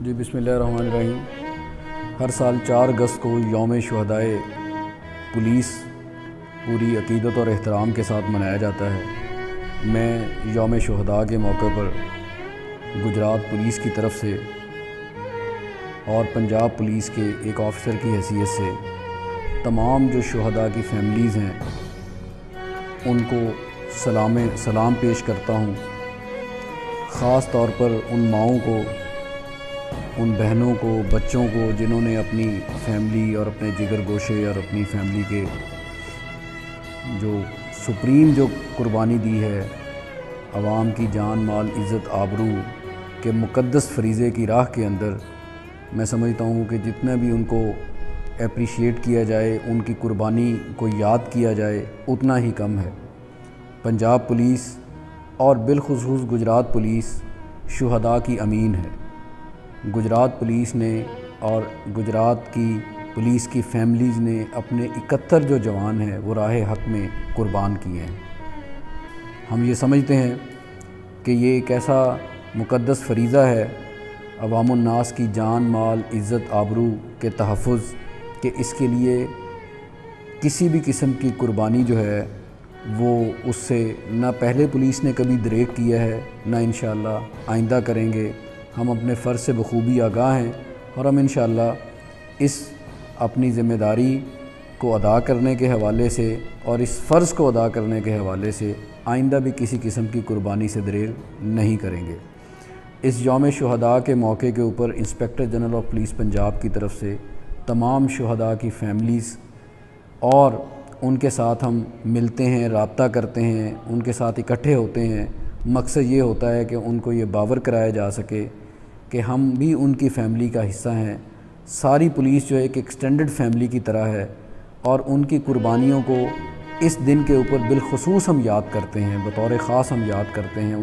जी रहीम हर साल चार अगस्त को योम शहदाय पुलिस पूरी अकीदत और एहतराम के साथ मनाया जाता है। मैं योम शहदा के मौके पर गुजरात पुलिस की तरफ़ से और पंजाब पुलिस के एक ऑफ़िसर की हैसियत से तमाम जो शहदा की फैमिलीज़ हैं, उनको सलाम सलाम पेश करता हूँ। ख़ास तौर पर उन माओं को उन बहनों को, बच्चों को, जिन्होंने अपनी फैमिली और अपने जिगर गोशे और अपनी फैमिली के जो सुप्रीम जो कुर्बानी दी है आवाम की जान, माल, इज़्ज़त, आबरू के मुक़दस फरीज़े की राह के अंदर, मैं समझता हूँ कि जितना भी उनको अप्रिशिएट किया जाए, उनकी कुर्बानी को याद किया जाए, उतना ही कम है। पंजाब पुलिस और बिलखसूस गुजरात पुलिस शहदा की अमीन है। गुजरात पुलिस ने और गुजरात की पुलिस की फैमिलीज़ ने अपने इकहत्तर जो जवान हैं, वो राह हक में कुर्बान किए हैं। हम ये समझते हैं कि ये एक ऐसा मुक़दस फरीज़ा है अवामनास की जान, माल, इज़्ज़त, आबरू के तहफ़ कि इसके लिए किसी भी किस्म की कुर्बानी जो है, वो उससे ना पहले पुलिस ने कभी दरेक किया है, ना इन आइंदा करेंगे। हम अपने फ़र्ज़ से बखूबी आगाह हैं और हम इन इस अपनी ज़िम्मेदारी को अदा करने के हवाले से और इस फ़र्ज़ को अदा करने के हवाले से आइंदा भी किसी किस्म की कुर्बानी से दरेर नहीं करेंगे। इस योम शहदा के मौके के ऊपर inspector general of police Punjab की तरफ़ से तमाम शहदा की फैमिलीज़ और उनके साथ हम मिलते हैं, रबता करते हैं, उनके साथ इकट्ठे होते हैं। मकसद ये होता है कि उनको ये बावर कराया जा सके कि हम भी उनकी फ़ैमिली का हिस्सा हैं। सारी पुलिस जो एक एक्सटेंडेड फैमिली की तरह है और उनकी कुर्बानियों को इस दिन के ऊपर बिलखसूस हम याद करते हैं बतौर ख़ास हम याद करते हैं।